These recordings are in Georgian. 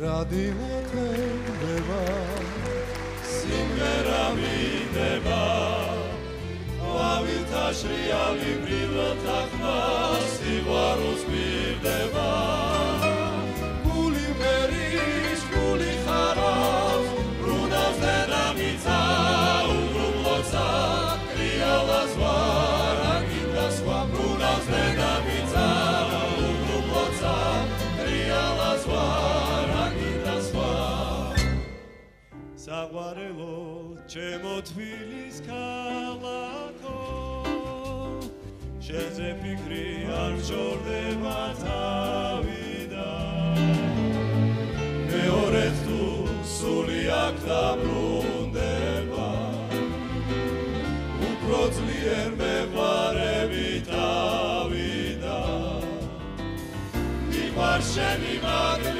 დილათენდება სიმღერა მინდება ყვავილთა შრიალი ბრილოთა ხმა სიყვარულს მივდება ჩემო თბილის ქალაქო შეზე ფიქრი არ ჩორდება თავიდან. მეორე თუ სული აქ დაბრუნდება უფრო ძლიერ მეყარები თავიდან. მიყარ შენი მადლიანი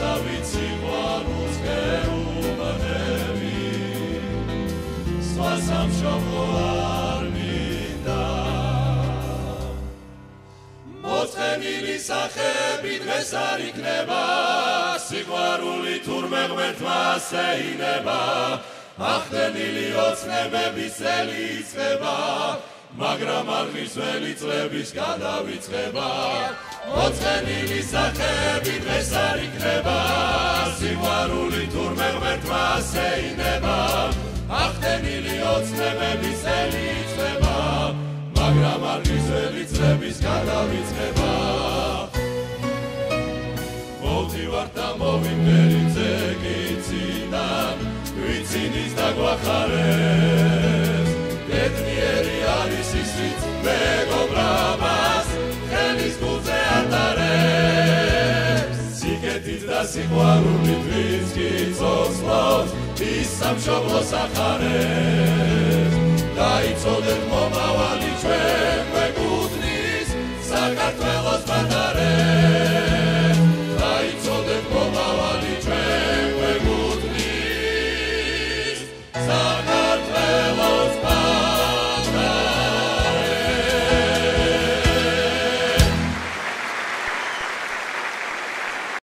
ასავიცი ყვარუს გეუბნები სვასამშობლო არ მინდა მოწყენილი სახები დღეს არ იქნება სიყვარული თურმე ღმერთმა ასეინება ახდენილი ოცნებების წელი იწყება მაგრამ არ მისველი წლების გადავიწყება მოწყენილი სახები დღეს არ იქნება სიყვარული თურმე ღმერთმა ასეინება ახდენილი ოცნებები წელი იწყება მაგრამ არ მისველი წლების გადავიწყება მოვდივარ და მოვიმერი ძეგიციდან ვიცინის და გვახარეს ბედნიერი არის ისიც მეგობრამას სიკეთით და სიყვარულით ცოცხლობს ის სამშობლოს ახარებს დაიცოდეთ მომ